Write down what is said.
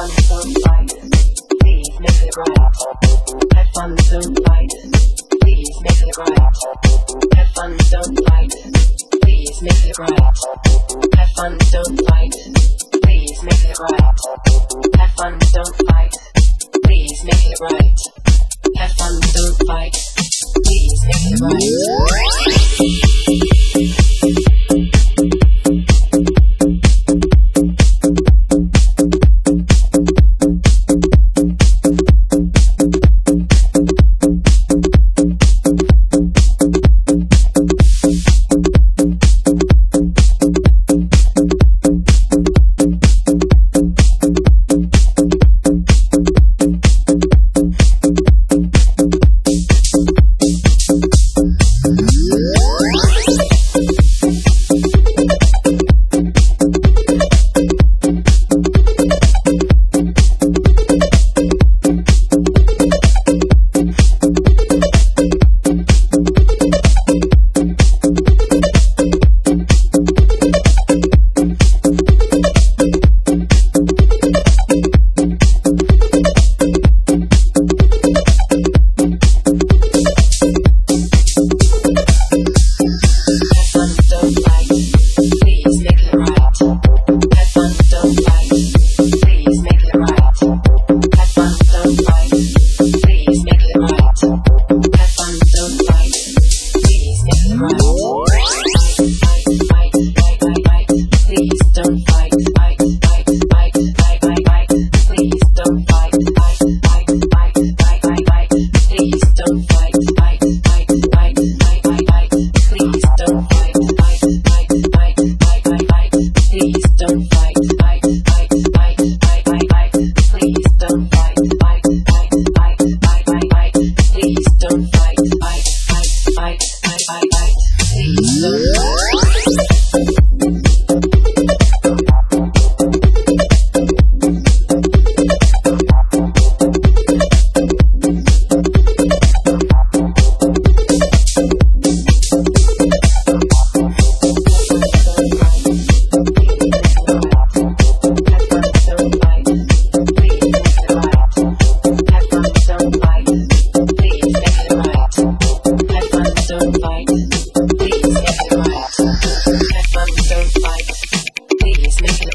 fun so spiders. Please make it right. Have fun so spiders. Please make it right. Have fun so spiders. Please make it right. Have fun so spiders. Please make it right. Have fun don't fight. Please make it right. Have fun don't fight. Please make it right.